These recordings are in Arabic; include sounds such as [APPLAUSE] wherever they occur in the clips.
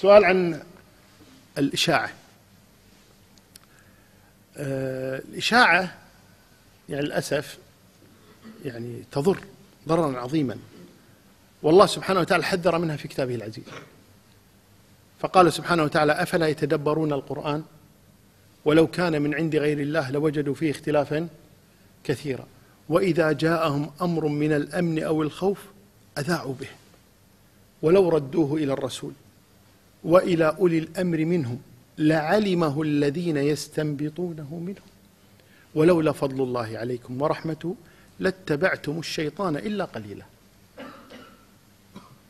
سؤال عن الإشاعة. آه، الإشاعة يعني للأسف يعني تضر ضررا عظيما. والله سبحانه وتعالى حذر منها في كتابه العزيز. فقال سبحانه وتعالى أفلا يتدبرون القرآن؟ ولو كان من عند غير الله لوجدوا فيه اختلافا كثيرا. وإذا جاءهم أمر من الأمن أو الخوف أذاعوا به. ولو ردوه إلى الرسول. وإلى أولي الأمر منهم لعلمه الذين يستنبطونه منهم. ولولا فضل الله عليكم ورحمته لاتبعتم الشيطان إلا قليلا.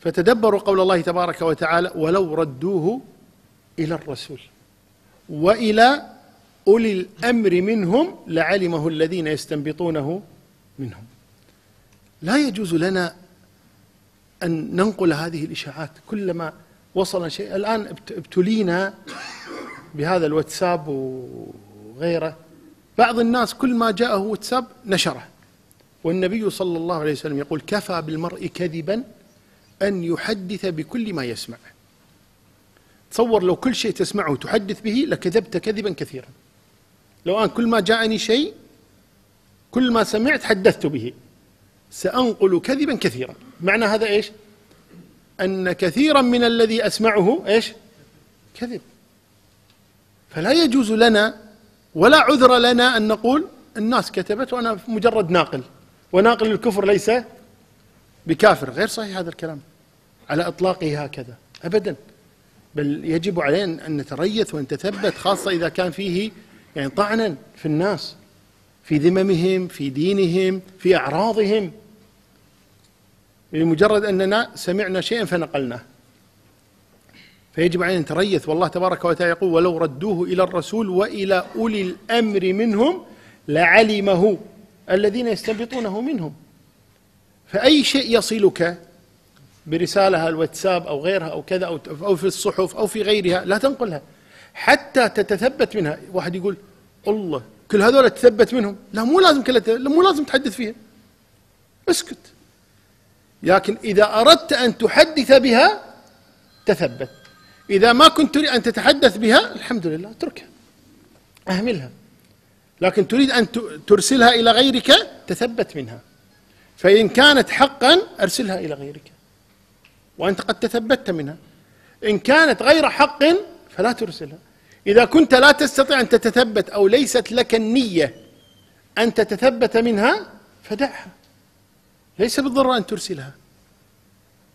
فتدبروا قول الله تبارك وتعالى ولو ردوه إلى الرسول وإلى أولي الأمر منهم لعلمه الذين يستنبطونه منهم. لا يجوز لنا أن ننقل هذه الإشاعات كلما وصل شيء. الآن ابتلينا بهذا الواتساب وغيره. بعض الناس كل ما جاءه واتساب نشره. والنبي صلى الله عليه وسلم يقول كفى بالمرء كذبا أن يحدث بكل ما يسمع. تصور لو كل شيء تسمعه تحدث به لكذبت كذبا كثيرا. لو أن كل ما جاءني شيء كل ما سمعت حدثت به. سأنقل كذبا كثيرا. معنى هذا إيش؟ أن كثيرا من الذي أسمعه إيش؟ كذب. فلا يجوز لنا ولا عذر لنا أن نقول الناس كتبت وأنا مجرد ناقل وناقل الكفر ليس بكافر. غير صحيح هذا الكلام. على إطلاقه هكذا. أبدا. بل يجب علينا أن نتريث ونتثبت خاصة إذا كان فيه يعني طعنا في الناس في ذممهم في دينهم في أعراضهم. بمجرد أننا سمعنا شيئا فنقلناه. فيجب علينا نتريث والله تبارك وتعالى يقول ولو ردوه إلى الرسول وإلى أولي الأمر منهم لعلمه الذين يستنبطونه منهم. فأي شيء يصلك برسالة الواتساب أو غيرها أو كذا أو في الصحف أو في غيرها لا تنقلها. حتى تتثبت منها. واحد يقول الله كل هذول تثبت منهم؟ لا مو لازم كلها مو لازم تحدث فيها. اسكت. لكن إذا أردت أن تحدث بها تثبت. إذا ما كنت تريد أن تتحدث بها الحمد لله اتركها. أهملها. لكن تريد أن ترسلها إلى غيرك تثبت منها. فإن كانت حقا أرسلها إلى غيرك. وأنت قد تثبت منها. إن كانت غير حق فلا ترسلها. إذا كنت لا تستطيع أن تتثبت أو ليست لك النية أن تتثبت منها فدعها. ليس بالضرورة أن ترسلها.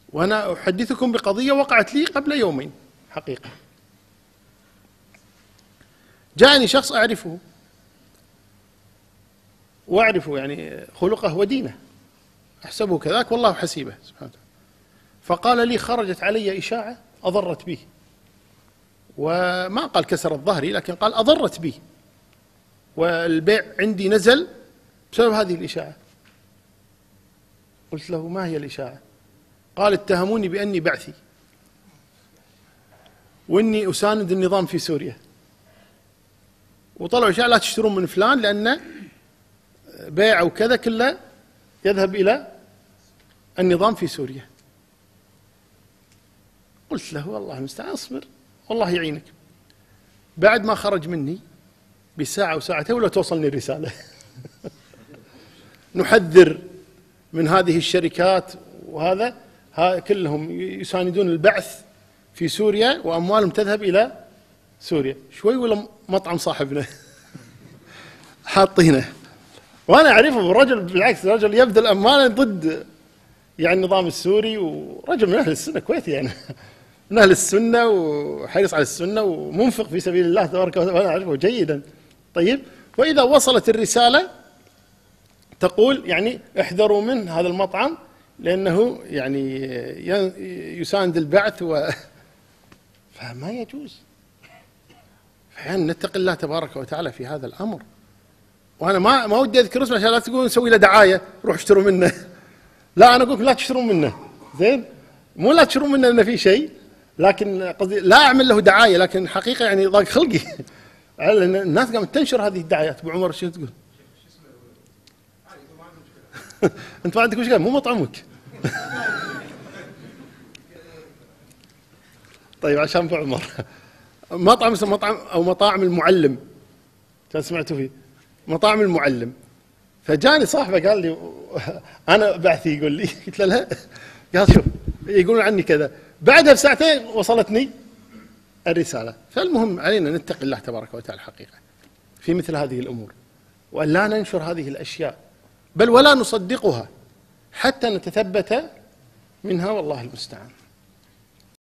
وأنا أحدثكم بقضية وقعت لي قبل يومين حقيقة. جاءني شخص أعرفه. وأعرف يعني خلقه ودينه. أحسبه كذاك والله حسيبه سبحانه وتعالى. فقال لي خرجت علي إشاعة أضرت به. وما قال كسرت ظهري لكن قال أضرت بي والبيع عندي نزل بسبب هذه الإشاعة. قلت له ما هي الإشاعة؟ قال اتهموني بأني بعثي. وإني أساند النظام في سوريا. وطلعوا إشاعة لا تشترون من فلان لأن بيع وكذا كله يذهب إلى النظام في سوريا. قلت له والله المستعان اصبر. والله يعينك. بعد ما خرج مني بساعة وساعتين ولا توصلني الرسالة. [LAUGHS] نحذر من هذه الشركات وهذا كلهم يساندون البعث في سوريا وأموالهم تذهب إلى سوريا. شوي ولا مطعم صاحبنا؟ [LAUGHS] حاطينه وأنا أعرفه رجل بالعكس رجل يبذل اموالا ضد يعني النظام السوري ورجل من أهل السنة كويتي يعني. [LAUGHS] من أهل السنة وحريص على السنة ومنفق في سبيل الله تبارك وتعالى. أعرفه جيدا. طيب وإذا وصلت الرسالة تقول يعني احذروا من هذا المطعم لأنه يعني يساند البعث و [LAUGHS] فما يجوز. فأحيانا نتقي الله تبارك وتعالى في هذا الأمر. وأنا ما ما ودي أذكر اسمه عشان لا تقول نسوي له دعاية روح اشتروا منه. [LAUGHS] لا أنا أقول لا تشترون منه. زين؟ مو لا تشترون منه لأنه في شيء لكن قصدي لا أعمل له دعاية لكن حقيقة يعني ضاق خلقي. [LAUGHS] الناس قامت تنشر هذه الدعايات. أبو عمر شو تقول؟ [LAUGHS] انت ما عندك مشكلة مو مطعمك. [LAUGHS] طيب عشان أبو عمر. مطعم اسمه مطعم أو مطاعم المعلم. كان سمعتوا فيه. مطاعم المعلم. فجاني صاحبه قال لي أنا بعثي يقول لي قلت له لا. قال شوف يقولون عني كذا. بعدها بساعتين وصلتني الرسالة. فالمهم علينا نتقي الله تبارك وتعالى حقيقة في مثل هذه الأمور. وان لا ننشر هذه الأشياء. بل ولا نصدقها حتى نتثبت منها والله المستعان.